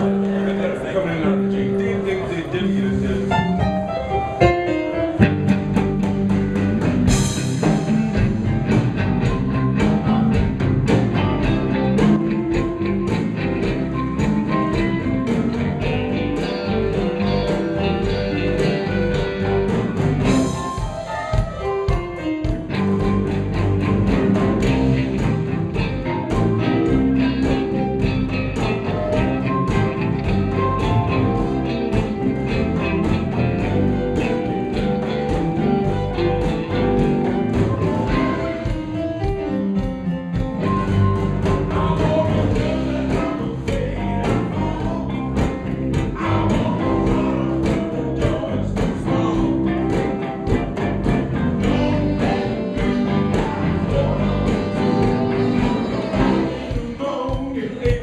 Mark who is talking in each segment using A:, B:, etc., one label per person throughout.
A: Thank Amen.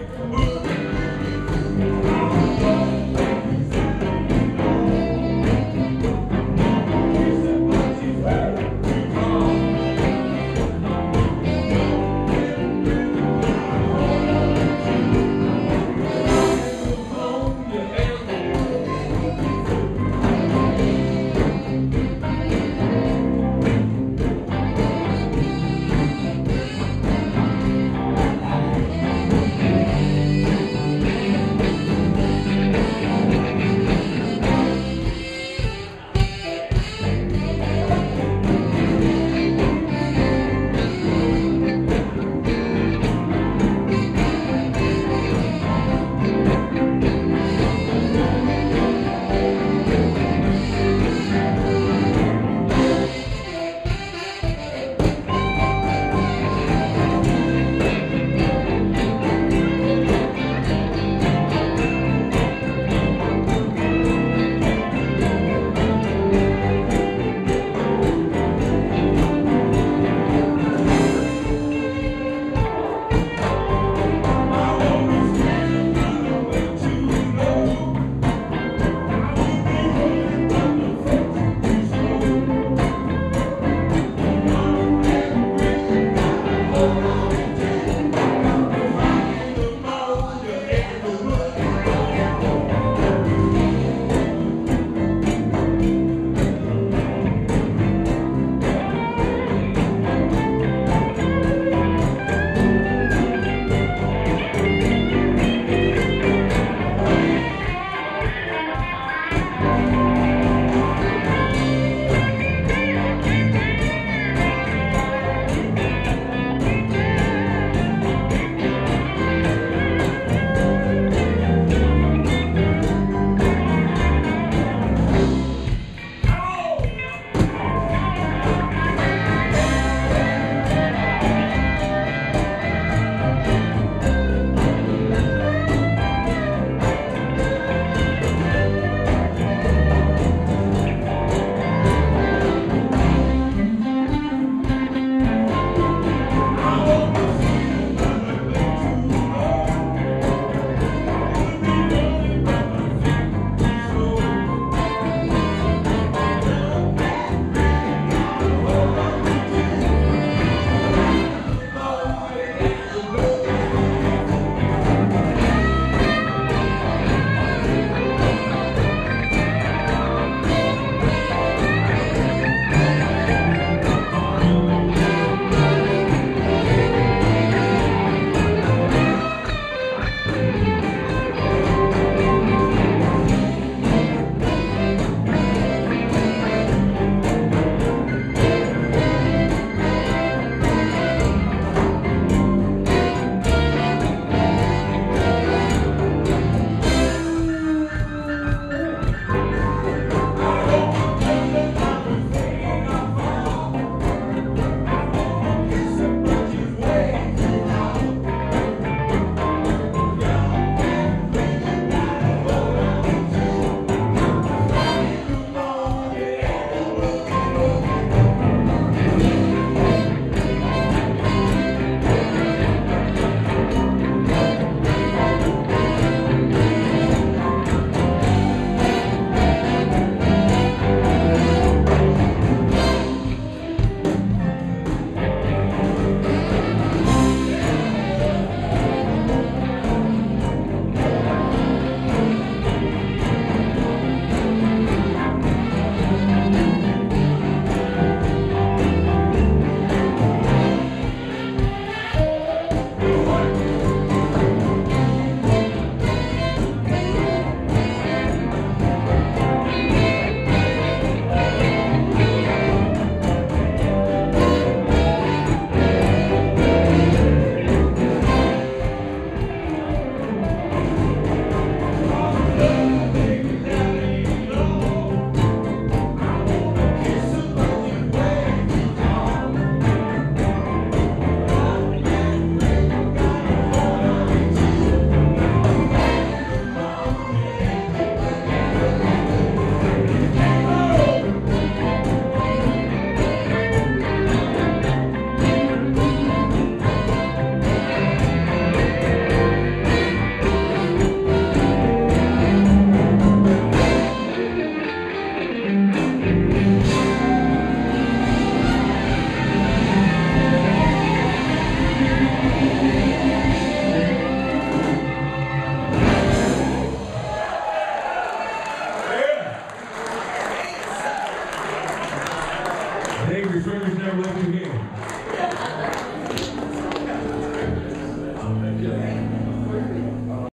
A: work together.